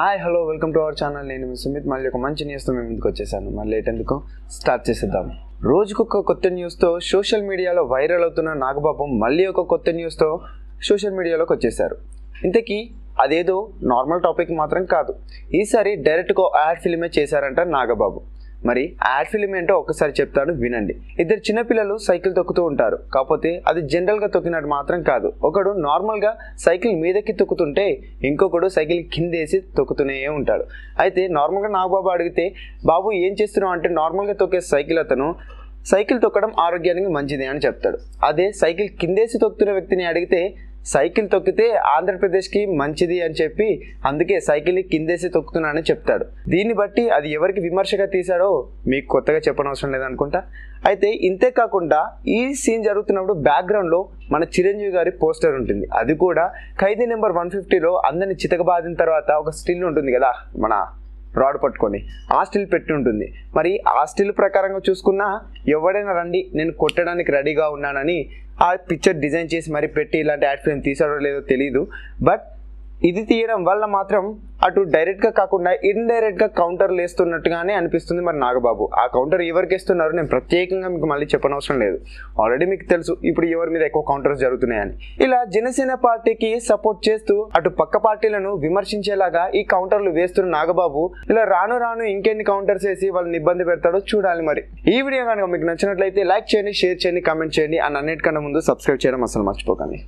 Hi hello welcome to our channel నేను మీ సుమిత్. మళ్ళీ ఒక మంచి న్యూస్తో మేము ముందుకు వచ్చేసాను. మరి లేట్ ఎందుకు? స్టార్ట్ చేసేద్దాం. రోజుకొక కొత్త న్యూస్తో సోషల్ మీడియాలో వైరల్ అవుతున్న నాగబాబు మళ్ళీ ఒక కొత్త న్యూస్తో సోషల్ మీడియాలోకి వచ్చేసారు. ఇంతకీ అదేదో నార్మల్ టాపిక్ మాత్రం కాదు. ఈసారి డైరెక్ట్గా యాడ్ ఫిల్మే చేశారంట నాగబాబు. మరి యాడ్ ఫిలిం ఏంటో ఒక్కసారి చెప్తాను వినండి. ఇద్దరు చిన్నపిల్లలు సైకిల్ తొక్కుతూ ఉంటారు. కాకపోతే అది జనరల్గా తొక్కినట్టు మాత్రం కాదు. ఒకడు నార్మల్గా సైకిల్ మీదకి తొక్కుతుంటే ఇంకొకడు సైకిల్ కిందేసి తొక్కుతూనే ఉంటాడు. అయితే నార్మల్గా నాగబాబు అడిగితే బాబు ఏం చేస్తున్నావు? అంటే నార్మల్గా తొక్కే సైకిల్ అతను సైకిల్ తొక్కడం ఆరోగ్యానికి మంచిది అని చెప్తాడు. అదే సైకిల్ కిందేసి తొక్కుతున్న వ్యక్తిని అడిగితే సైకిల్ తొక్కితే ఆంధ్రప్రదేశ్కి మంచిది అని చెప్పి అందుకే సైకిల్ని కిందేసి తొక్కుతున్నానని చెప్తాడు. దీన్ని బట్టి అది ఎవరికి విమర్శగా తీశాడో మీకు కొత్తగా చెప్పనవసరం లేదనుకుంటా అయితే ఇంతే కాకుండా ఈ సీన్ జరుగుతున్నప్పుడు బ్యాక్గ్రౌండ్లో మన చిరంజీవి గారి పోస్టర్ ఉంటుంది. అది కూడా ఖైదీ నెంబర్ వన్ ఫిఫ్టీలో అందరిని చితకబాదిన తర్వాత ఒక స్టిల్ ఉంటుంది కదా మన రాడ్ పట్టుకొని ఆ స్టిల్ పెట్టి ఉంటుంది. మరి ఆ స్టిల్ ప్రకారంగా చూసుకున్నా ఎవడైనా రండి నేను కొట్టడానికి రెడీగా ఉన్నానని ఆ పిక్చర్ డిజైన్ చేసి మరి పెట్టి ఇలాంటి యాడ్ ఫిల్మ్ తీసాడో లేదో తెలియదు బట్ ఇది తీయడం వల్ల మాత్రం అటు డైరెక్ట్గా కాకుండా ఇండైరెక్ట్గా కౌంటర్లు వేస్తున్నట్టుగానే అనిపిస్తుంది మరి నాగబాబు. ఆ కౌంటర్ ఎవరికి వేస్తున్నారు నేను ప్రత్యేకంగా మీకు మళ్ళీ చెప్పనవసరం లేదు. ఆల్రెడీ మీకు తెలుసు ఇప్పుడు ఎవరి మీద ఎక్కువ కౌంటర్స్ జరుగుతున్నాయని. ఇలా జనసేన పార్టీకి సపోర్ట్ చేస్తూ అటు పక్క పార్టీలను విమర్శించేలాగా ఈ కౌంటర్లు వేస్తున్న నాగబాబు ఇలా రాను రాను ఇంకెన్ని కౌంటర్స్ వేసి వాళ్ళని ఇబ్బంది పెడతాడో చూడాలి మరి. ఈ వీడియో కనుక మీకు నచ్చినట్లయితే లైక్ చేయండి షేర్ చేయండి కామెంట్ చేయండి. అండ్ అన్నిటికన్నా ముందు సబ్స్క్రైబ్ చేయడం అసలు మర్చిపోకండి.